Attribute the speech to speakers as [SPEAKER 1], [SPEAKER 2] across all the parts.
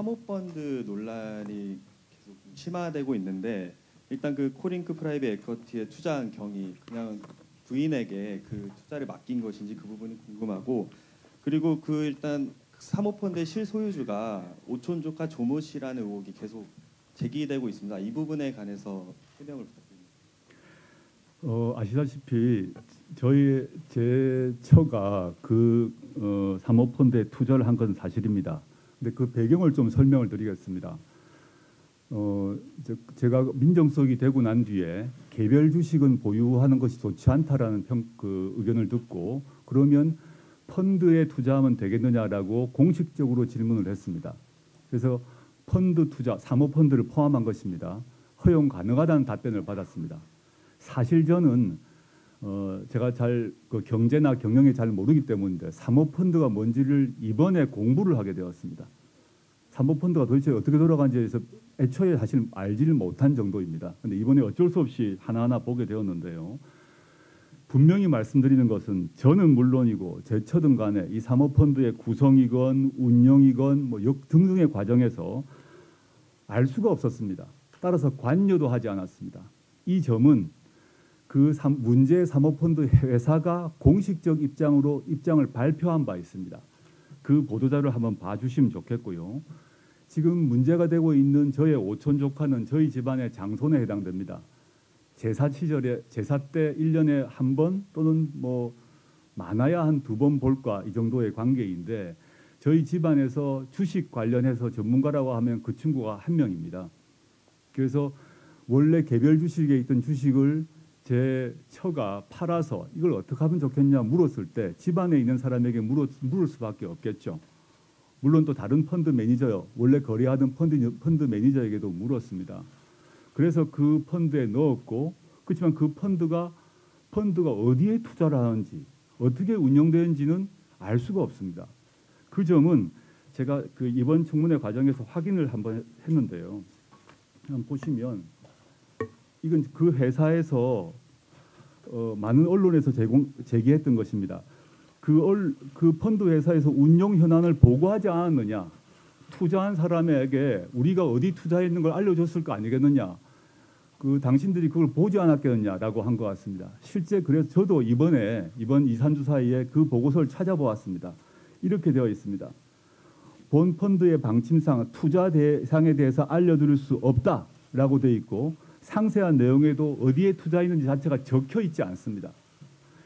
[SPEAKER 1] 사모펀드 논란이 계속 좀 심화되고 있는데 일단 그 코링크 프라이빗 에쿼티에 투자한 경위 그냥 부인에게 그 투자를 맡긴 것인지 그 부분이 궁금하고 그리고 그 일단 사모펀드의 실소유주가 오촌 조카 조모 씨라는 의혹이 계속 제기되고 있습니다. 이 부분에 관해서 해명을 부탁드립니다.
[SPEAKER 2] 어, 아시다시피 저희 제 처가 그 어, 사모펀드에 투자를 한 것은 사실입니다. 근데 그 배경을 좀 설명을 드리겠습니다. 어, 저- 제가 민정수석이 되고 난 뒤에 개별 주식은 보유하는 것이 좋지 않다라는 평, 그 의견을 듣고 그러면 펀드에 투자하면 되겠느냐라고 공식적으로 질문을 했습니다. 그래서 펀드 투자, 사모펀드를 포함한 것입니다. 허용 가능하다는 답변을 받았습니다. 사실 저는 어, 제가 잘 그 경제나 경영에 잘 모르기 때문인데 사모펀드가 뭔지를 이번에 공부를 하게 되었습니다. 사모펀드가 도대체 어떻게 돌아가는지에 대해서 애초에 사실 알지를 못한 정도입니다. 근데 이번에 어쩔 수 없이 하나하나 보게 되었는데요. 분명히 말씀드리는 것은 저는 물론이고 제 처든 간에 이 사모펀드의 구성이건 운영이건 뭐 역- 등등의 과정에서 알 수가 없었습니다. 따라서 관여도 하지 않았습니다. 이 점은 그 삼- 문제 사모펀드 회사가 공식적 입장으로 입장을 발표한 바 있습니다. 그 보도자를 한번 봐주시면 좋겠고요. 지금 문제가 되고 있는 저의 오촌 조카는 저희 집안의 장손에 해당됩니다. 제사 시절에 제사 때 1년에 한 번 또는 뭐 많아야 한 두 번 볼까 이 정도의 관계인데 저희 집안에서 주식 관련해서 전문가라고 하면 그 친구가 한 명입니다. 그래서 원래 개별 주식에 있던 주식을 제 처가 팔아서 이걸 어떻게 하면 좋겠냐 물었을 때 집안에 있는 사람에게 물어, 물을 수밖에 없겠죠. 물론 또 다른 펀드 매니저요 원래 거래하던 펀드 펀드 매니저에게도 물었습니다. 그래서 그 펀드에 넣었고 그렇지만 그 펀드가 펀드가 어디에 투자를 하는지 어떻게 운영되는지는 알 수가 없습니다. 그 점은 제가 그 이번 청문회 과정에서 확인을 한번 했는데요. 한번 보시면 이건 그 회사에서 어, 많은 언론에서 제공 제기했던 것입니다. 그, 얼, 그 펀드 회사에서 운용 현안을 보고하지 않았느냐? 투자한 사람에게 우리가 어디 투자했는 걸 알려줬을 거 아니겠느냐? 그 당신들이 그걸 보지 않았겠느냐라고 한 것 같습니다. 실제 그래서 저도 이번에 이번 2, 3주 사이에 그 보고서를 찾아보았습니다. 이렇게 되어 있습니다. 본 펀드의 방침상 투자 대상에 대해서 알려드릴 수 없다라고 되어 있고 상세한 내용에도 어디에 투자했는지 자체가 적혀 있지 않습니다.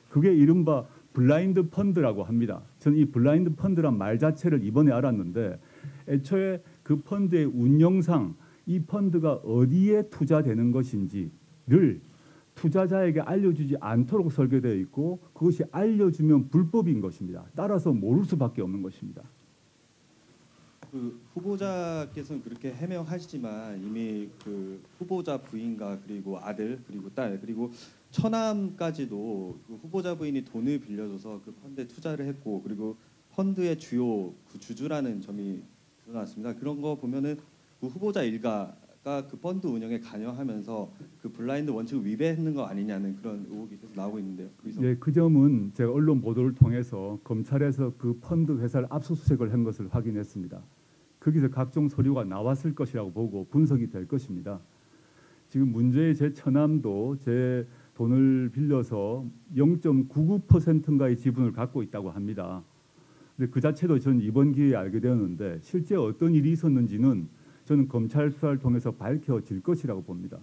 [SPEAKER 2] 그게 이른바 블라인드 펀드라고 합니다. 저는 이 블라인드 펀드란 말 자체를 이번에 알았는데 애초에 그 펀드의 운영상 이 펀드가 어디에 투자되는 것인지를 투자자에게 알려주지 않도록 설계되어 있고 그것이 알려주면 불법인 것입니다. 따라서 모를 수밖에 없는 것입니다.
[SPEAKER 1] 그 후보자께서는 그렇게 해명하시지만 이미 그 후보자 부인과 그리고 아들 그리고 딸 그리고 처남까지도 그 후보자 부인이 돈을 빌려줘서 그 펀드에 투자를 했고 그리고 펀드의 주요 그 주주라는 점이 드러났습니다. 그런 거 보면은 그 후보자 일가가 그 펀드 운영에 관여하면서 그 블라인드 원칙을 위배했는 거 아니냐는 그런 의혹이 계속 나오고 있는데요.
[SPEAKER 2] 예, 그 점은 제가 언론 보도를 통해서 검찰에서 그 펀드 회사를 압수수색을 한 것을 확인했습니다. 거기서 각종 서류가 나왔을 것이라고 보고 분석이 될 것입니다. 지금 문제의 제 처남도 제 돈을 빌려서 0.99%인가의 지분을 갖고 있다고 합니다. 근데 그 자체도 저는 이번 기회에 알게 되었는데 실제 어떤 일이 있었는지는 저는 검찰 수사를 통해서 밝혀질 것이라고 봅니다.